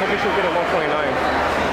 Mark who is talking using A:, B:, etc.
A: hopefully she'll get a 1.9.